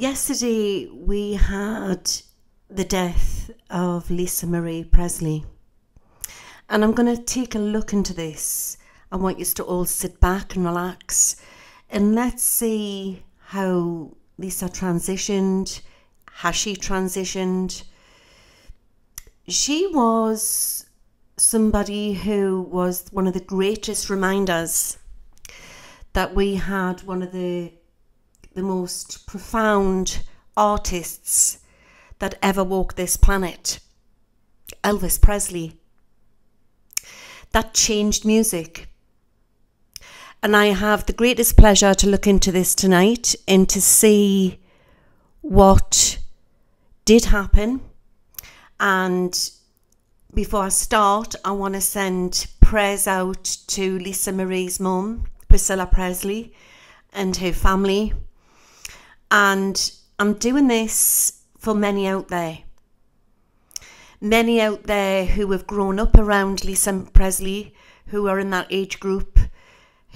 Yesterday we had the death of Lisa Marie Presley. And I'm going to take a look into this. I want you to all sit back and relax and let's see how Lisa transitioned. Has she transitioned? She was somebody who was one of the greatest reminders that we had one of the the most profound artists that ever walked this planet Elvis Presley. That changed music. And I have the greatest pleasure to look into this tonight and to see what did happen. And before I start, I want to send prayers out to Lisa Marie's mum, Priscilla Presley, and her family. And I'm doing this for many out there. Many out there who have grown up around Lisa Presley, who are in that age group,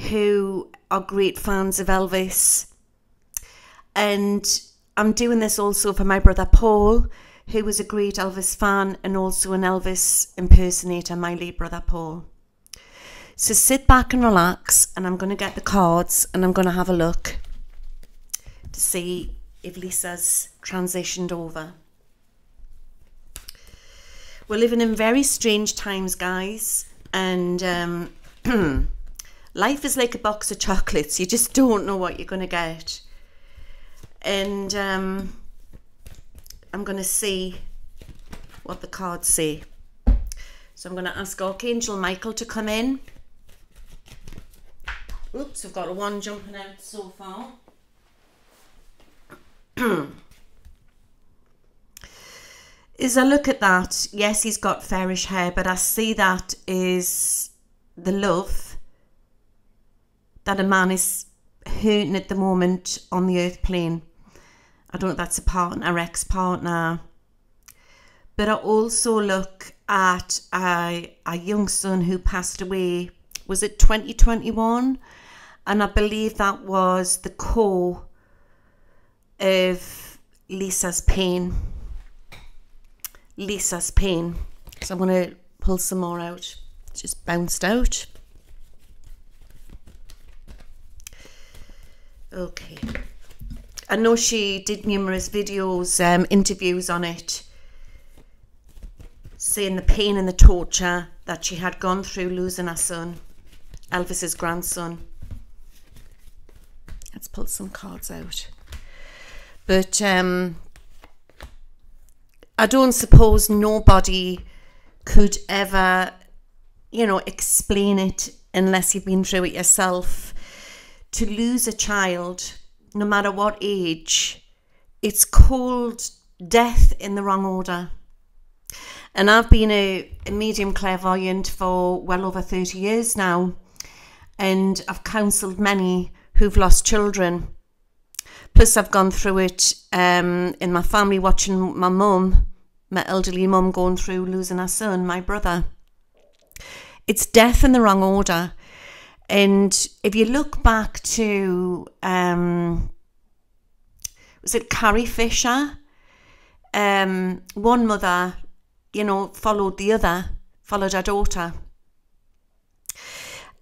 who are great fans of Elvis. And I'm doing this also for my brother Paul, who was a great Elvis fan and also an Elvis impersonator, my late brother Paul. So sit back and relax, and I'm going to get the cards and I'm going to have a look see if Lisa's transitioned over. We're living in very strange times, guys, and um, life is like a box of chocolates. You just don't know what you're going to get. And um, I'm going to see what the cards say. So I'm going to ask Archangel Michael to come in. Oops, I've got one jumping out so far. As I look at that, yes, he's got fairish hair, but I see that is the love that a man is hurting at the moment on the earth plane. I don't know if that's a partner, ex partner. But I also look at a, a young son who passed away, was it 2021? And I believe that was the core of Lisa's pain. Lisa's pain. So I'm going to pull some more out. It's just bounced out. Okay. I know she did numerous videos, um, interviews on it, saying the pain and the torture that she had gone through losing her son, Elvis's grandson. Let's pull some cards out. But um, I don't suppose nobody could ever, you know, explain it unless you've been through it yourself. To lose a child no matter what age, it's called death in the wrong order. And I've been a, a, medium clairvoyant for well over 30 years now, and I've counselled many who've lost children. Plus, I've gone through it um, in my family, watching my mum, my elderly mum, going through losing her son, my brother. It's death in the wrong order. And if you look back to, um, was it Carrie Fisher? Um, one mother, you know, followed the other, followed her daughter.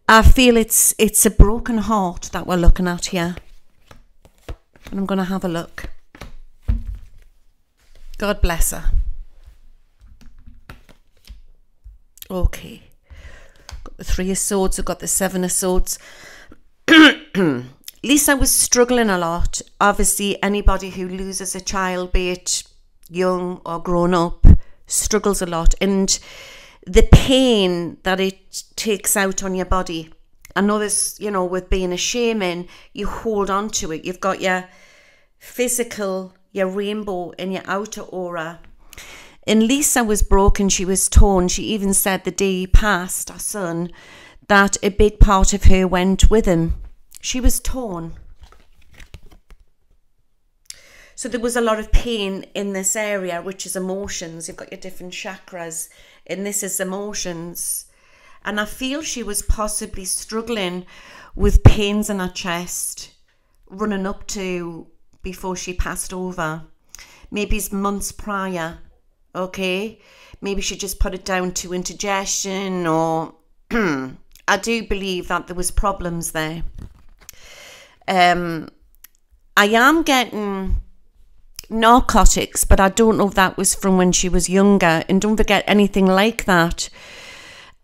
I feel it's it's a broken heart that we're looking at here. And I'm going to have a look. God bless her. Okay Got the Three of Swords, I've got the Seven of Swords. Lisa was struggling a lot. Obviously, anybody who loses a child, be it young or grown up, struggles a lot. And the pain that it takes out on your body. I know this, you know, with being a shaman, you hold on to it. You've got your physical, your rainbow, and your outer aura and Lisa was broken, she was torn. She even said the day he passed, our son, that a big part of her went with him. She was torn. So there was a lot of pain in this area, which is emotions. You've got your different chakras, and this is emotions. And I feel she was possibly struggling with pains in her chest, running up to before she passed over. Maybe it's months prior. Okay. Maybe she just put it down to indigestion or I do believe that there was problems there. Um, I am getting narcotics, but I don't know if that was from when she was younger. And don't forget anything like that.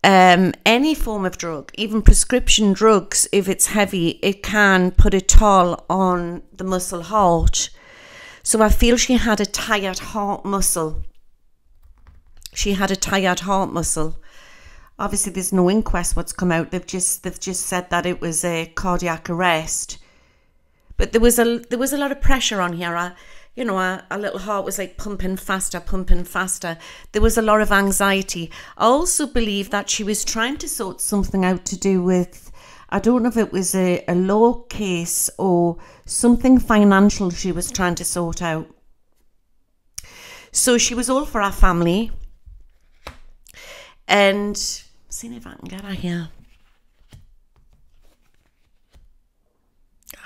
Um, any form of drug, even prescription drugs, if it's heavy, it can put a toll on the muscle heart. So I feel she had a tired heart muscle. She had a tired heart muscle. Obviously, there's no inquest. What's come out? They've just they've just said that it was a cardiac arrest. But there was a there was a lot of pressure on here. I, you know, a, a little heart was like pumping faster, pumping faster. There was a lot of anxiety. I also believe that she was trying to sort something out to do with, I don't know if it was a, a law case or something financial she was trying to sort out. So she was all for our family. And seeing if I can get her here.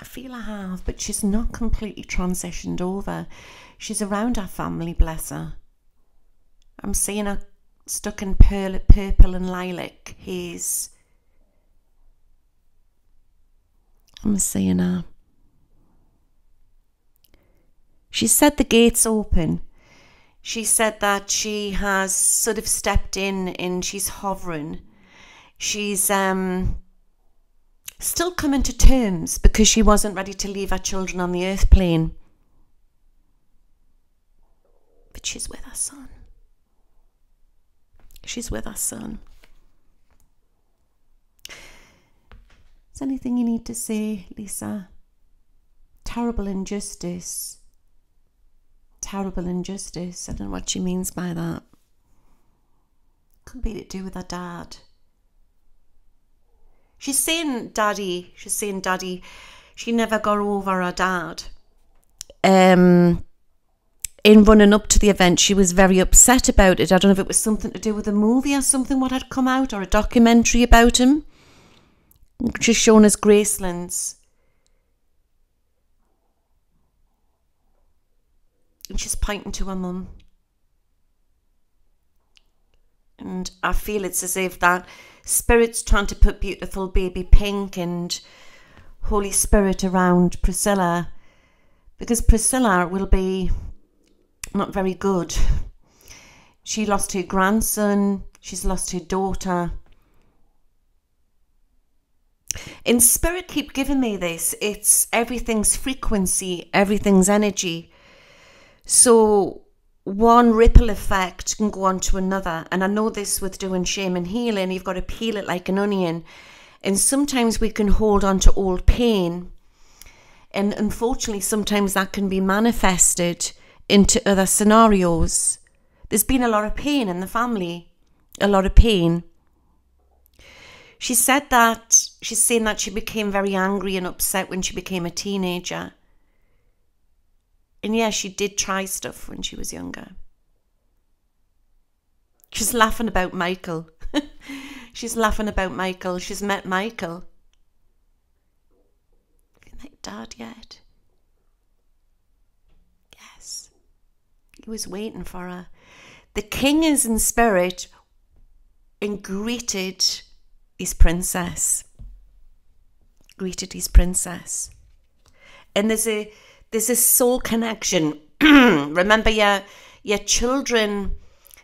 I feel I have, but she's not completely transitioned over. She's around our family, bless her. I'm seeing her stuck in pearl, purple and lilac haze. I'm seeing her. She said the gate's open. She said that she has sort of stepped in and she's hovering. She's um still coming to terms because she wasn't ready to leave her children on the earth plane. But she's with her son. She's with her son. Is anything you need to say, Lisa? Terrible injustice. Terrible injustice. I don't know what she means by that. Could be to do with her dad. She's saying daddy, she's saying daddy, she never got over her dad. Um, in running up to the event, she was very upset about it. I don't know if it was something to do with a movie or something what had come out or a documentary about him. She's shown as Graceland's. And she's pointing to her mum. And I feel it's as if that Spirit's trying to put beautiful baby pink and Holy Spirit around Priscilla because Priscilla will be not very good. She lost her grandson, she's lost her daughter. In spirit, keep giving me this. It's everything's frequency, everything's energy. So one ripple effect can go on to another. And I know this with doing shaman healing, you've got to peel it like an onion. And sometimes we can hold on to old pain. And unfortunately, sometimes that can be manifested into other scenarios. There's been a lot of pain in the family, a lot of pain. She said that, she's saying that she became very angry and upset when she became a teenager. And yeah, she did try stuff when she was younger. She's laughing about Michael. She's laughing about Michael. She's met Michael. Have you met Dad yet? Yes. He was waiting for her. The king is in spirit and greeted his princess. Greeted his princess. And there's a there's a soul connection. Remember, your your children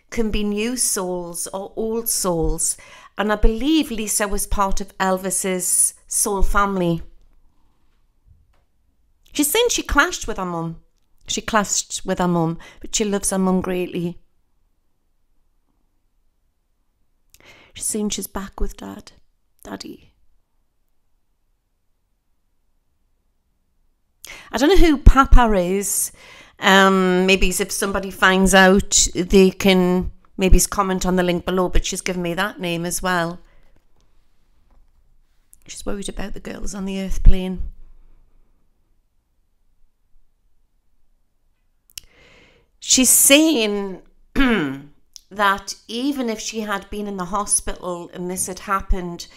can be new souls or old souls, and I believe Lisa was part of Elvis's soul family. She's saying she clashed with her mum. She clashed with her mum, but she loves her mum greatly. She's saying she's back with dad, daddy. I don't know who Papa is. Um, maybe if somebody finds out, they can maybe comment on the link below. But she's given me that name as well. She's worried about the girls on the earth plane. She's saying that even if she had been in the hospital and this had happened,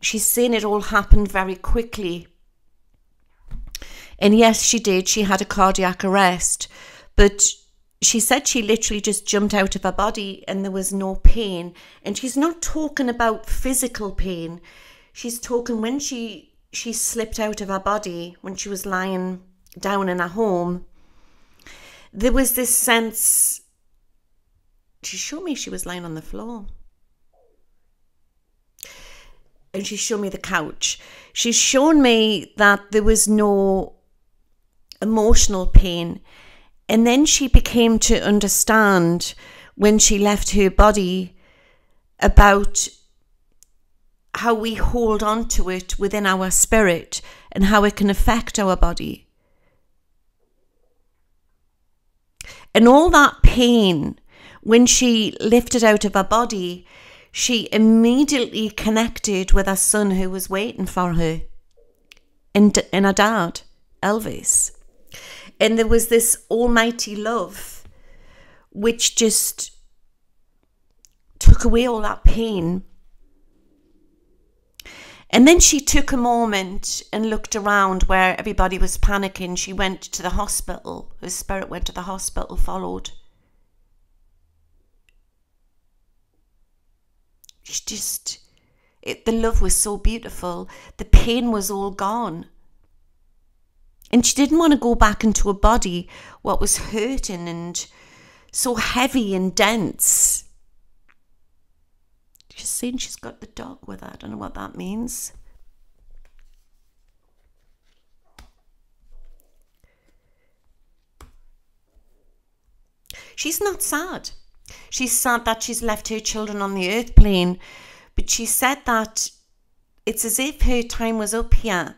she's saying it all happened very quickly And yes, she did. She had a cardiac arrest, but she said she literally just jumped out of her body and there was no pain. And she's not talking about physical pain. She's talking when she she slipped out of her body when she was lying down in her home. There was this sense. She showed me she was lying on the floor. And she showed me the couch. She's shown me that there was no emotional pain and then she became to understand when she left her body about how we hold on to it within our spirit and how it can affect our body. And all that pain, when she lifted out of her body, she immediately connected with her son who was waiting for her and, and her dad, Elvis. And there was this almighty love which just took away all that pain. And then she took a moment and looked around where everybody was panicking. She went to the hospital. Her spirit went to the hospital, followed. She just, it, the love was so beautiful. The pain was all gone. And she didn't want to go back into a body what was hurting and so heavy and dense. She's saying she's got the dog with her. I don't know what that means. She's not sad. She's sad that she's left her children on the earth plane, but she said that it's as if her time was up here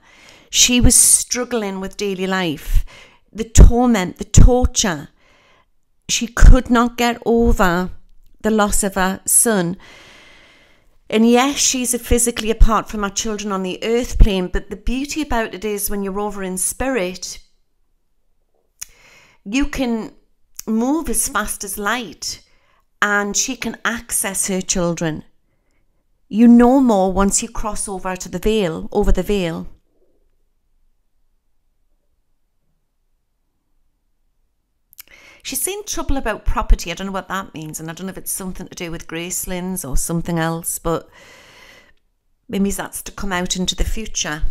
she was struggling with daily life, the torment, the torture. She could not get over the loss of her son. And yes, she's physically apart from her children on the earth plane, but the beauty about it is when you're over in spirit, you can move as fast as light and she can access her children. You know more once you cross over to the veil, over the veil. She's seen trouble about property. I don't know what that means, and I don't know if it's something to do with Graceland's or something else, but maybe that's to come out into the future.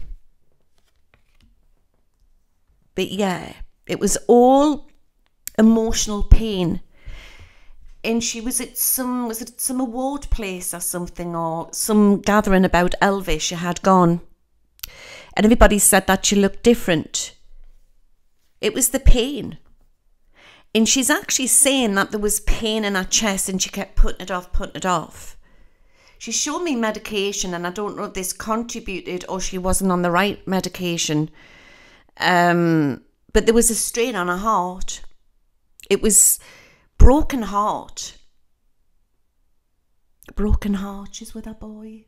But yeah, it was all emotional pain. And she was at some was it some award place or something or some gathering about Elvis she had gone. And everybody said that she looked different. It was the pain. And she's actually saying that there was pain in her chest and she kept putting it off, putting it off. She showed me medication, and I don't know if this contributed or she wasn't on the right medication. Um, but there was a strain on her heart. It was broken heart. Broken heart. She's with her boy.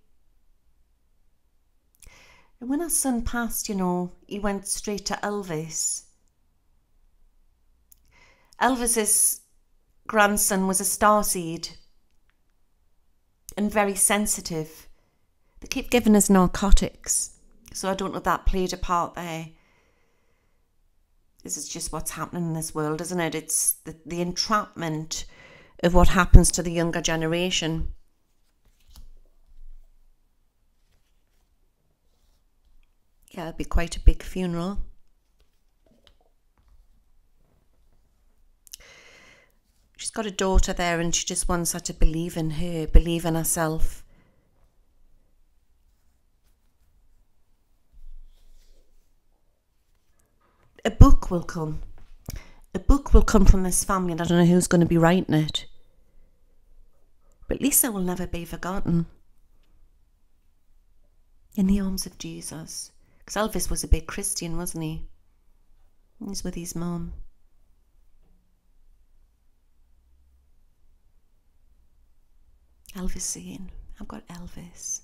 And when her son passed, you know, he went straight to Elvis. Elvis's grandson was a starseed and very sensitive. They keep giving us narcotics, so I don't know if that played a part there. This is just what's happening in this world, isn't it? It's the, the entrapment of what happens to the younger generation. Yeah, it'd be quite a big funeral. She's got a daughter there and she just wants her to believe in her, believe in herself. A book will come. A book will come from this family, and I don't know who's going to be writing it. But Lisa will never be forgotten. In the arms of Jesus. Because Elvis was a big Christian, wasn't he? He's with his mum. Elvis singing. I've got Elvis.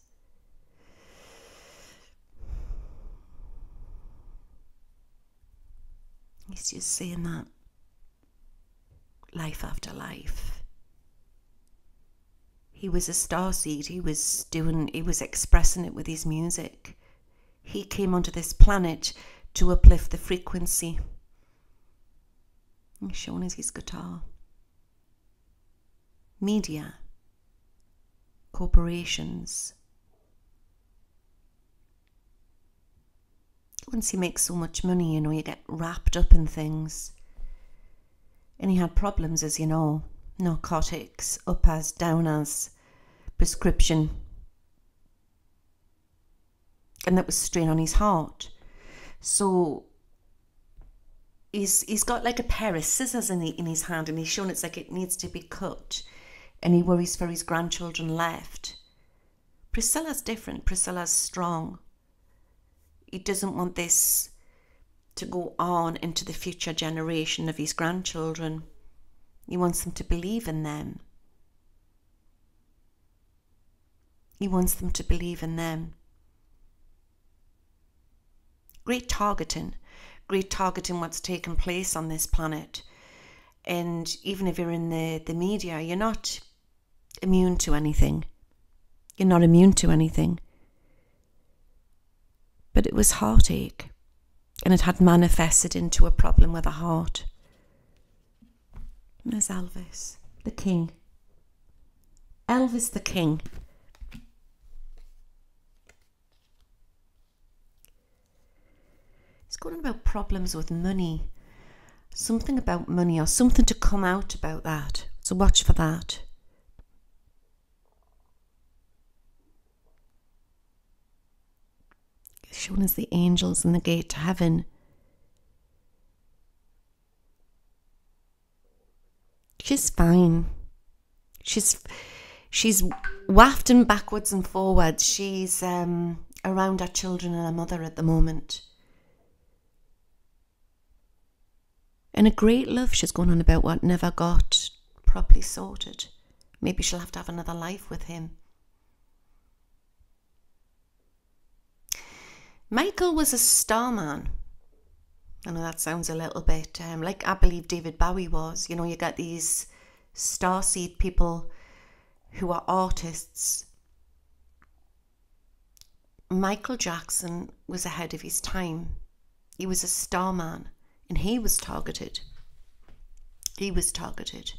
He's just saying that life after life. He was a star seed. He was doing, he was expressing it with his music. He came onto this planet to uplift the frequency. He's showing us his guitar. Media, corporations. Once you make so much money, you know, you get wrapped up in things. And he had problems, as you know narcotics, up as, down as, prescription. And that was strain on his heart. So he's he's got like a pair of scissors in, the, in his hand and he's shown it's like it needs to be cut. And he worries for his grandchildren left. Priscilla's different. Priscilla's strong. He doesn't want this to go on into the future generation of his grandchildren. He wants them to believe in them. He wants them to believe in them. Great targeting, great targeting what's taken place on this planet. And even if you're in the, the media, you're not immune to anything. You're not immune to anything. But it was heartache, and it had manifested into a problem with the heart. There's Elvis, the king. Elvis the king. He's going about problems with money. Something about money or something to come out about that. So watch for that. Shown as the angels in the gate to heaven. She's fine. She's she's wafting backwards and forwards. She's um, around her children and her mother at the moment. And a great love she's going on about what never got properly sorted. Maybe she'll have to have another life with him. Michael was a starman. I know that sounds a little bit um, like I believe David Bowie was. You know, you get these starseed people who are artists. Michael Jackson was ahead of his time. He was a starman and he was targeted. He was targeted.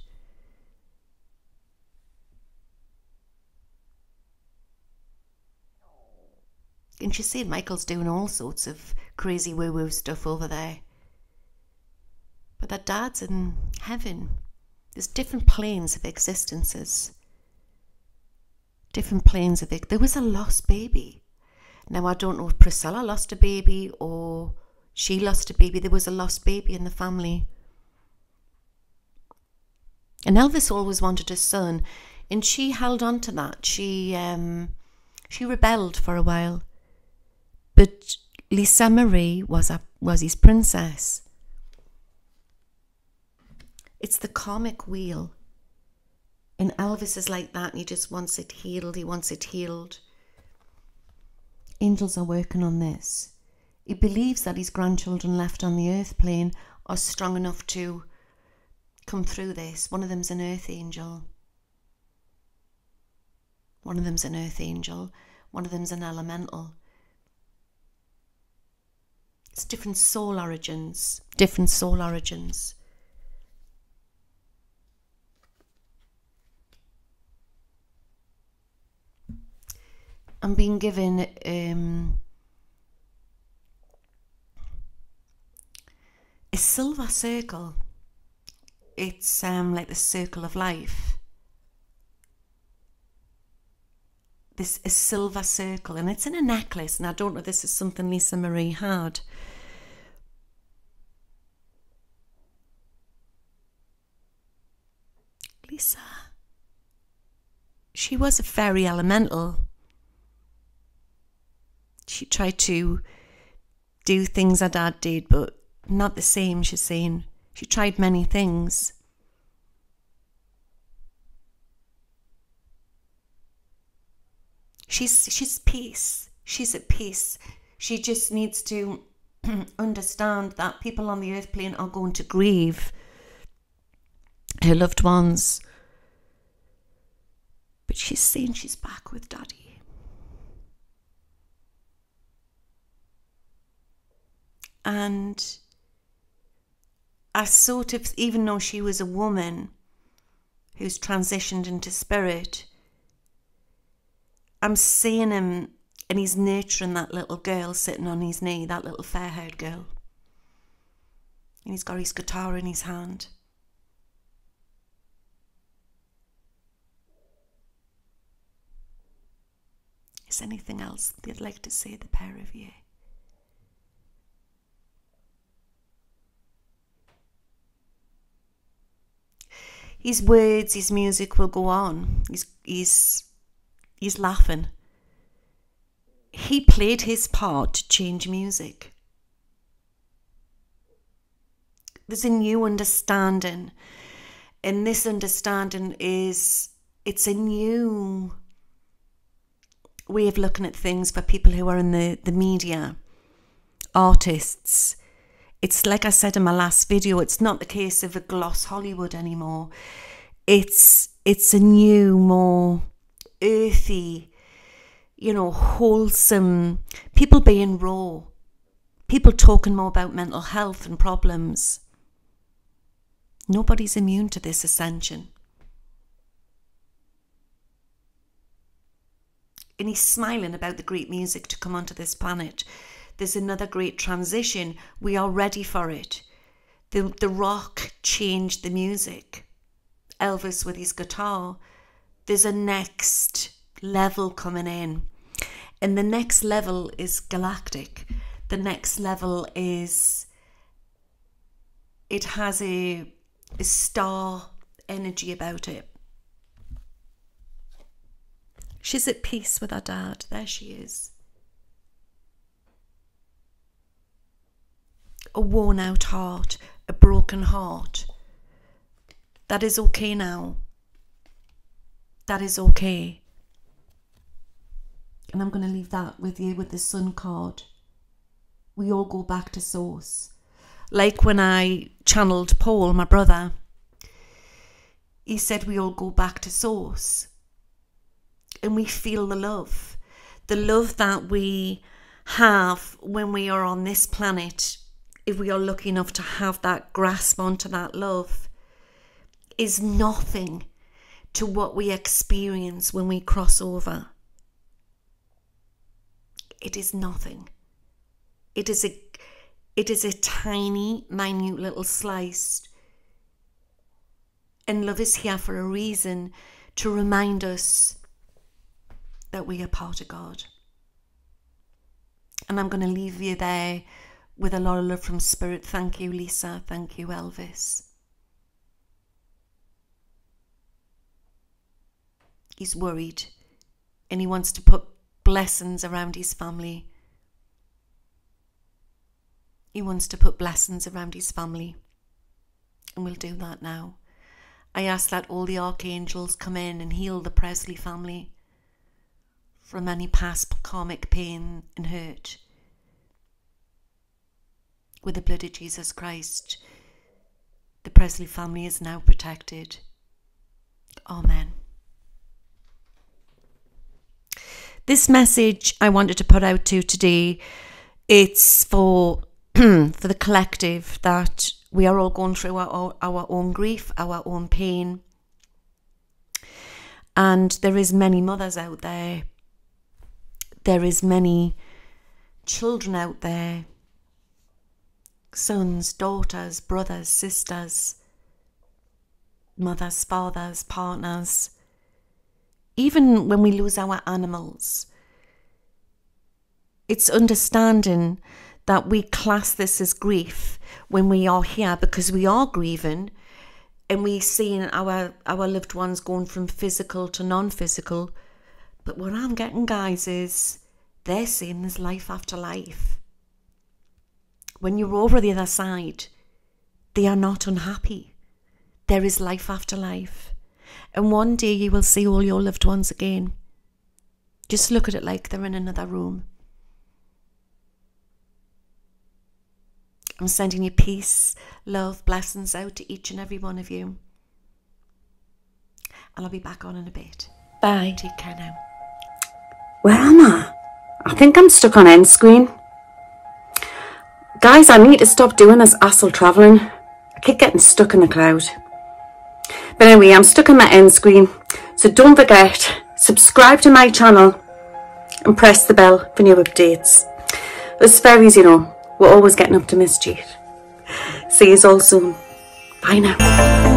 And she's saying Michael's doing all sorts of crazy woo woo stuff over there. But that dad's in heaven. There's different planes of existences. Different planes of it. There was a lost baby. Now, I don't know if Priscilla lost a baby or she lost a baby. There was a lost baby in the family. And Elvis always wanted a son, and she held on to that. She um, she rebelled for a while. But Lisa Marie was a was his princess. It's the karmic wheel. And Elvis is like that and he just wants it healed. He wants it healed. Angels are working on this. He believes that his grandchildren left on the earth plane are strong enough to come through this. One of them's an earth angel. One of them's an earth angel. One of them's an elemental. It's different soul origins, different soul origins. I'm being given um, a silver circle. It's um, like the circle of life. This a silver circle, and it's in a necklace. And I don't know. This is something Lisa Marie had. Lisa. She was a fairy elemental. She tried to do things her dad did, but not the same, she's saying. She tried many things. She's she's peace. She's at peace. She just needs to understand that people on the earth plane are going to grieve her loved ones. But she's saying she's back with daddy. And I sort of, even though she was a woman who's transitioned into spirit, I'm seeing him and he's nurturing that little girl sitting on his knee, that little fair haired girl. And he's got his guitar in his hand. Is anything else that you'd like to say, the pair of you? His words, his music will go on. He's, he's, he's laughing. He played his part to change music. There's a new understanding, and this understanding is it's a new way of looking at things for people who are in the, the media, artists. It's like I said in my last video, it's not the case of a gloss Hollywood anymore. It's it's a new, more earthy, you know, wholesome people being raw, people talking more about mental health and problems. Nobody's immune to this ascension. and he's smiling about the great music to come onto this planet. There's another great transition. We are ready for it. The, the rock changed the music. Elvis with his guitar. There's a next level coming in. And the next level is galactic. The next level is it has a, a star energy about it. She's at peace with her dad. There she is. A worn out heart, a broken heart. That is okay now. That is okay. And I'm going to leave that with you with the sun card. We all go back to source. Like when I channeled Paul, my brother, he said we all go back to source and we feel the love. The love that we have when we are on this planet, if we are lucky enough to have that grasp onto that love, is nothing to what we experience when we cross over. It is nothing. It is a it is a tiny, minute little slice. And love is here for a reason to remind us that we are part of God. And I'm going to leave you there with a lot of love from Spirit. Thank you, Lisa. Thank you, Elvis. He's worried and he wants to put blessings around his family. He wants to put blessings around his family. And we'll do that now. I ask that all the archangels come in and heal the Presley family from any past karmic pain and hurt. With the blood of Jesus Christ, the Presley family is now protected. Amen. This message I wanted to put out to today, it's for for the collective that we are all going through our, our own grief, our own pain. And there is many mothers out there. There is many children out there. Sons daughters brothers sisters mothers fathers partners even when we lose our animals it's understanding that we class this as grief when we are here because we are grieving and we seeing our our loved ones going from physical to non-physical but what I'm getting, guys, is they're seeing this life after life. When you're over the other side, they are not unhappy. There is life after life. And one day you will see all your loved ones again. Just look at it like they're in another room. I'm sending you peace, love, blessings out to each and every one of you. And I'll be back on in a bit. Bye. Take care now. Where am I? I think I'm stuck on end screen. guys, I need to stop doing this astral travelling. I keep getting stuck in the cloud. But anyway, I'm stuck on my end screen. So don't forget, subscribe to my channel and press the bell for new updates. As fairies, you know, we're always getting up to mischief. See you all soon. Bye now.